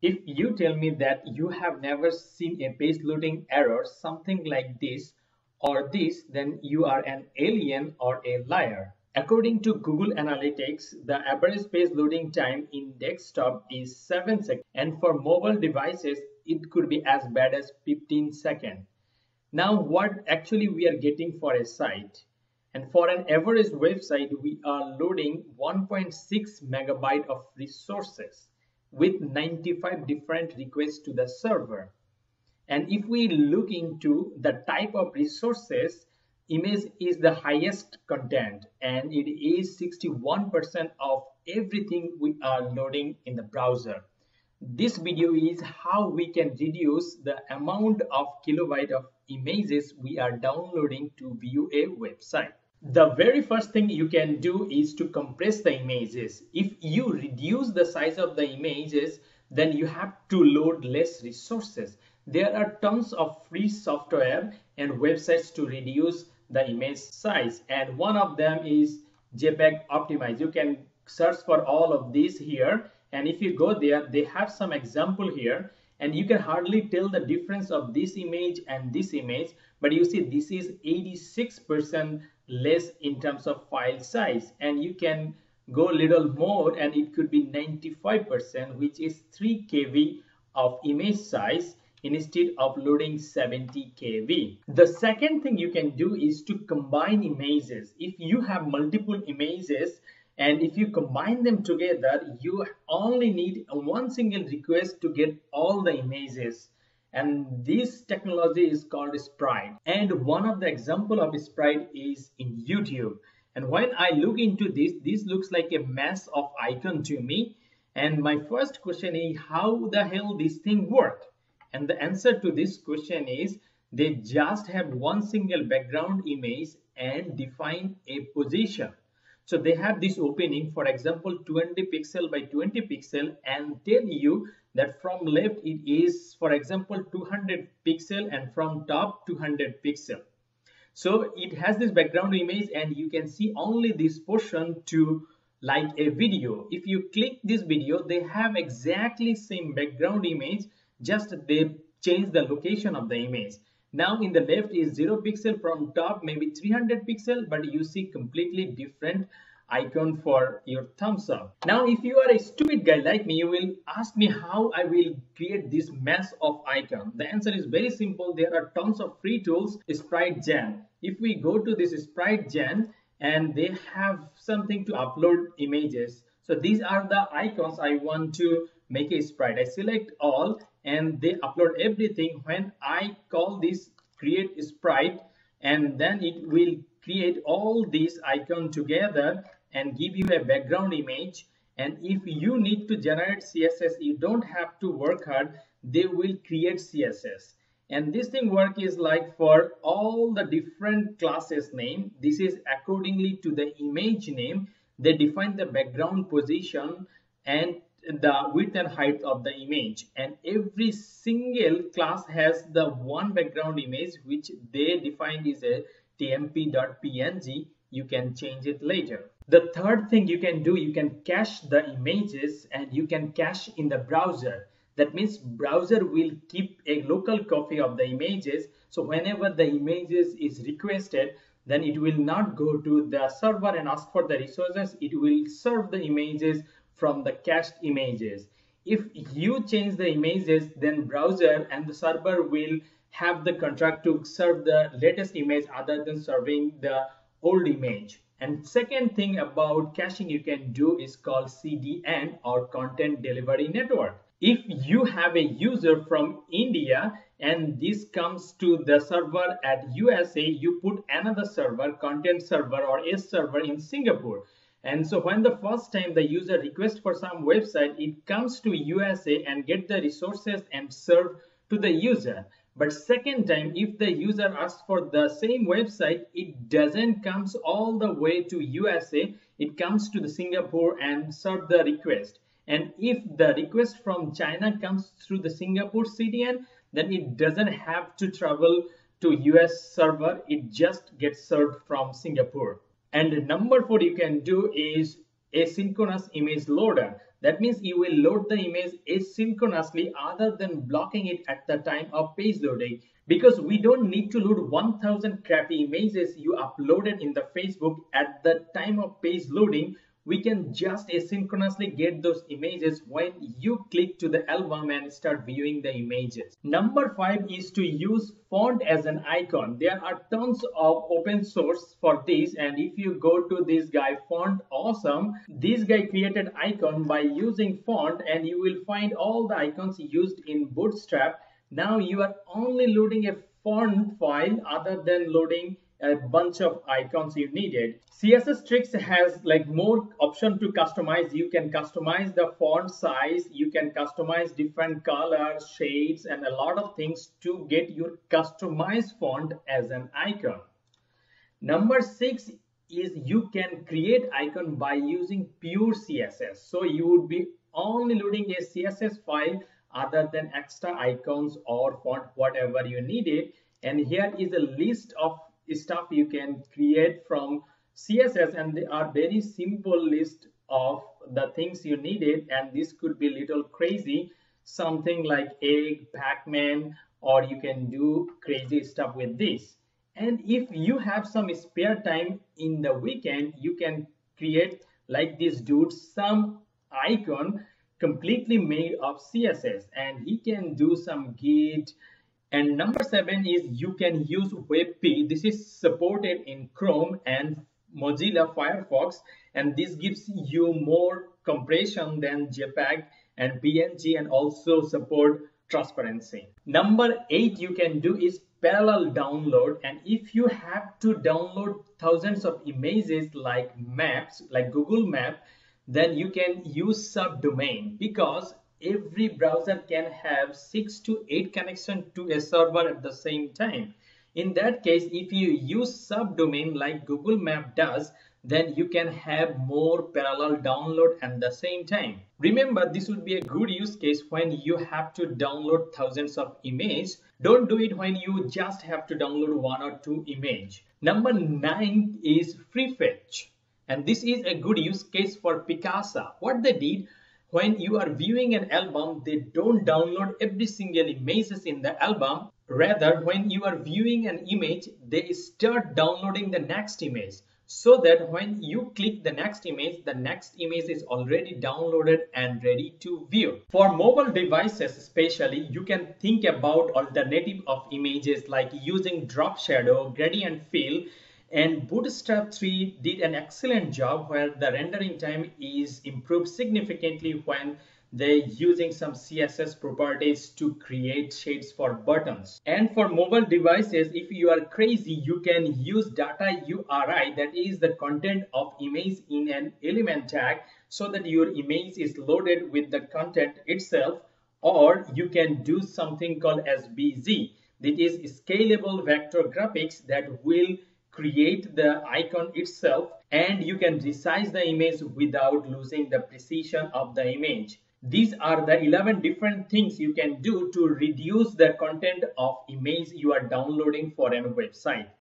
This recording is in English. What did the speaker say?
If you tell me that you have never seen a page loading error, something like this or this, then you are an alien or a liar. According to Google Analytics, the average page loading time in desktop is 7 seconds and for mobile devices, it could be as bad as 15 seconds. Now, what actually we are getting for a site? And for an average website, we are loading 1.6 megabyte of resources with 95 different requests to the server. And if we look into the type of resources, image is the highest content and it is 61% of everything we are loading in the browser. This video is how we can reduce the amount of kilobyte of images we are downloading to view a website. The very first thing you can do is to compress the images. If you reduce the size of the images, then you have to load less resources. There are tons of free software and websites to reduce the image size and one of them is JPEG Optimize. You can search for all of these here and if you go there, they have some example here and you can hardly tell the difference of this image and this image but you see this is 86% less in terms of file size. And you can go little more and it could be 95% which is 3 kb of image size instead of loading 70 kb the second thing you can do is to combine images. If you have multiple images and if you combine them together you only need one single request to get all the images and this technology is called sprite. And one of the example of sprite is in youtube. And when i look into this this looks like a mess of icon to me. And my first question is how the hell this thing work? And the answer to this question is they just have one single background image and define a position so they have this opening for example 20 pixel by 20 pixel and tell you that from left it is for example 200 pixel and from top 200 pixel. So it has this background image and you can see only this portion to like a video. If you click this video they have exactly same background image just they change the location of the image now in the left is 0 pixel from top maybe 300 pixel but you see completely different icon for your thumbs up. Now, if you are a stupid guy like me, you will ask me how I will create this mess of icon. The answer is very simple. There are tons of free tools, Sprite Gen. If we go to this Sprite Gen and they have something to upload images. So these are the icons I want to make a sprite. I select all and they upload everything. When I call this create sprite and then it will create all these icons together and give you a background image and if you need to generate css you don't have to work hard they will create css and this thing work is like for all the different classes name this is accordingly to the image name they define the background position and the width and height of the image and every single class has the one background image which they defined is a tmp.png you can change it later the third thing you can do, you can cache the images and you can cache in the browser. That means browser will keep a local copy of the images. So whenever the images is requested, then it will not go to the server and ask for the resources. It will serve the images from the cached images. If you change the images, then browser and the server will have the contract to serve the latest image other than serving the old image. And second thing about caching you can do is called CDN or Content Delivery Network. If you have a user from India and this comes to the server at USA, you put another server, content server or a server in Singapore. And so when the first time the user requests for some website, it comes to USA and get the resources and serve to the user. But second time, if the user asks for the same website, it doesn't comes all the way to USA. It comes to the Singapore and serve the request. And if the request from China comes through the Singapore CDN, then it doesn't have to travel to US server. It just gets served from Singapore. And number four you can do is asynchronous image loader. That means you will load the image asynchronously other than blocking it at the time of page loading because we don't need to load 1000 crappy images you uploaded in the Facebook at the time of page loading we can just asynchronously get those images when you click to the album and start viewing the images. Number five is to use font as an icon. There are tons of open source for this and if you go to this guy font awesome, this guy created icon by using font and you will find all the icons used in Bootstrap. Now you are only loading a font file other than loading a bunch of icons you needed. CSS Tricks has like more option to customize. You can customize the font size, you can customize different colors, shades, and a lot of things to get your customized font as an icon. Number six is you can create icon by using pure CSS. So you would be only loading a CSS file other than extra icons or font, whatever you needed. And here is a list of stuff you can create from css and they are very simple list of the things you needed and this could be little crazy something like egg pacman or you can do crazy stuff with this. And if you have some spare time in the weekend you can create like this dude some icon completely made of css and he can do some git and number seven is you can use WebP. This is supported in Chrome and Mozilla Firefox and this gives you more compression than JPEG and PNG and also support transparency. Number eight you can do is parallel download and if you have to download thousands of images like maps like Google Map then you can use subdomain because every browser can have six to eight connection to a server at the same time. In that case, if you use subdomain like Google Map does, then you can have more parallel download at the same time. Remember, this would be a good use case when you have to download thousands of images. Don't do it when you just have to download one or two image. Number nine is prefetch. And this is a good use case for Picasa. What they did, when you are viewing an album, they don't download every single images in the album. Rather, when you are viewing an image, they start downloading the next image so that when you click the next image, the next image is already downloaded and ready to view. For mobile devices especially, you can think about alternative of images like using drop shadow, gradient fill, and Bootstrap 3 did an excellent job where the rendering time is improved significantly when they're using some CSS properties to create shades for buttons. And for mobile devices, if you are crazy, you can use data URI, that is the content of image in an element tag, so that your image is loaded with the content itself, or you can do something called SVG. That is scalable vector graphics that will create the icon itself and you can resize the image without losing the precision of the image. These are the 11 different things you can do to reduce the content of image you are downloading for a website.